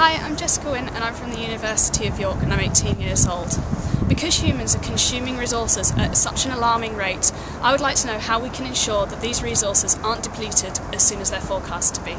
Hi, I'm Jessica Wynn, and I'm from the University of York and I'm 18 years old. Because humans are consuming resources at such an alarming rate, I would like to know how we can ensure that these resources aren't depleted as soon as they're forecast to be.